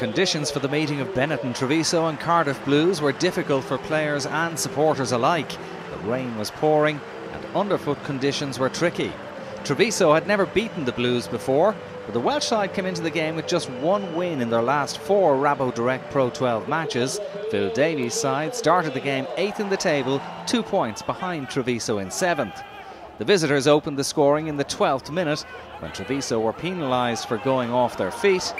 conditions for the meeting of Benetton Treviso and Cardiff Blues were difficult for players and supporters alike. The rain was pouring and underfoot conditions were tricky. Treviso had never beaten the Blues before, but the Welsh side came into the game with just one win in their last four Rabodirect Pro 12 matches. Phil Daly's side started the game eighth in the table, two points behind Treviso in seventh. The visitors opened the scoring in the 12th minute when Treviso were penalised for going off their feet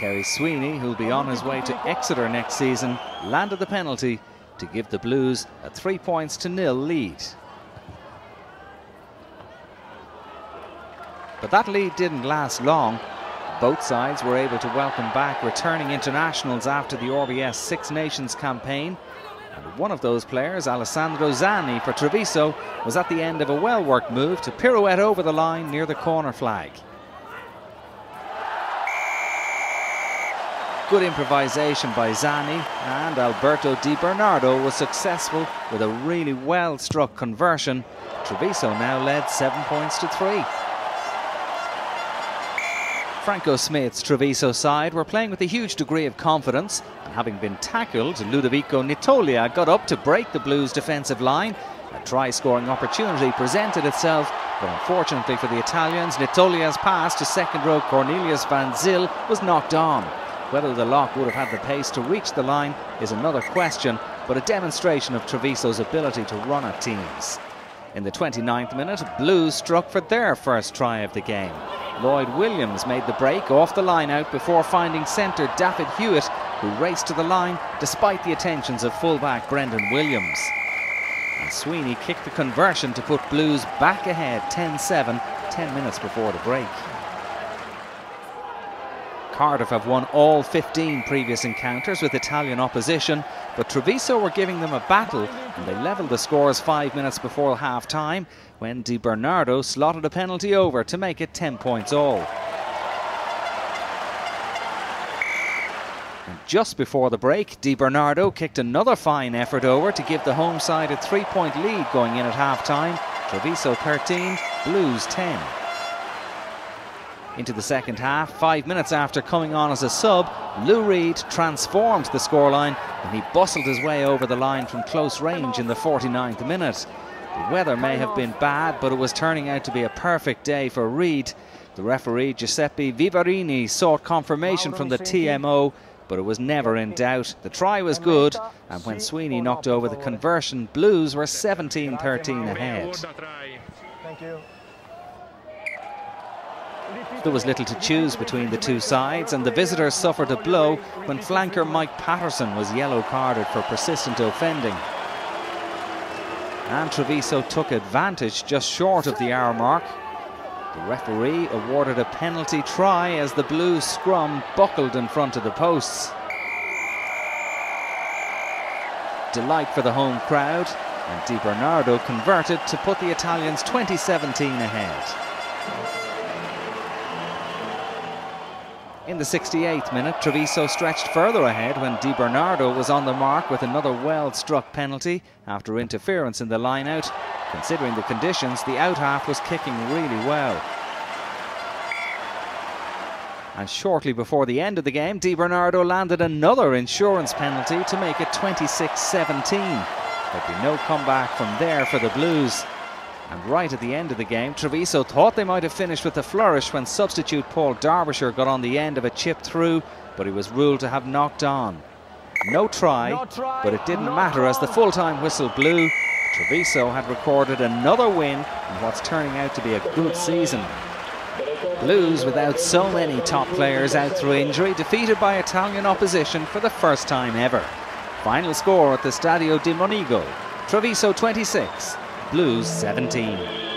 Ceri Sweeney, who'll be on his way to Exeter next season, landed the penalty to give the Blues a three points to nil lead. But that lead didn't last long. Both sides were able to welcome back returning internationals after the RBS Six Nations campaign. And one of those players, Alessandro Zanni for Treviso, was at the end of a well-worked move to pirouette over the line near the corner flag. Good improvisation by Zanni and Alberto Di Bernardo was successful with a really well struck conversion. Treviso now led seven points to three. Franco Smith's Treviso side were playing with a huge degree of confidence and having been tackled, Ludovico Nitoglia got up to break the Blues defensive line. A try scoring opportunity presented itself, but unfortunately for the Italians, Nitoglia's pass to second row Cornelius Van Zyl was knocked on. Whether the lock would have had the pace to reach the line is another question, but a demonstration of Treviso's ability to run at teams. In the 29th minute, Blues struck for their first try of the game. Lloyd Williams made the break off the line out before finding centre Dafydd Hewitt, who raced to the line despite the attentions of fullback Brendan Williams. And Sweeney kicked the conversion to put Blues back ahead 10-7, 10 minutes before the break. Cardiff have won all 15 previous encounters with Italian opposition, but Treviso were giving them a battle and they levelled the scores five minutes before half time when Di Bernardo slotted a penalty over to make it 10 points all. And just before the break, Di Bernardo kicked another fine effort over to give the home side a three point lead going in at half time. Treviso 13, Blues 10 into the second half. Five minutes after coming on as a sub, Lou Reed transformed the scoreline and he bustled his way over the line from close range in the 49th minute. The weather may have been bad, but it was turning out to be a perfect day for Reed. The referee, Giuseppe Vivarini, sought confirmation from the TMO, but it was never in doubt. The try was good, and when Sweeney knocked over the conversion, Blues were 17-13 ahead. Thank you. There was little to choose between the two sides, and the visitors suffered a blow when flanker Mike Paterson was yellow carded for persistent offending. And Treviso took advantage just short of the hour mark. The referee awarded a penalty try as the blue scrum buckled in front of the posts. Delight for the home crowd, and Di Bernardo converted to put the Italians 2017 ahead. In the 68th minute, Treviso stretched further ahead when Di Bernardo was on the mark with another well-struck penalty after interference in the line-out. Considering the conditions, the out-half was kicking really well. And shortly before the end of the game, Di Bernardo landed another insurance penalty to make it 26-17. There'd be no comeback from there for the Blues. And right at the end of the game, Treviso thought they might have finished with a flourish when substitute Paul Derbyshire got on the end of a chip through, but he was ruled to have knocked on. No try, no try but it didn't matter as the full-time whistle blew. Treviso had recorded another win in what's turning out to be a good season. Blues, without so many top players out through injury, defeated by Italian opposition for the first time ever. Final score at the Stadio di Monigo, Treviso 26, Blues 17.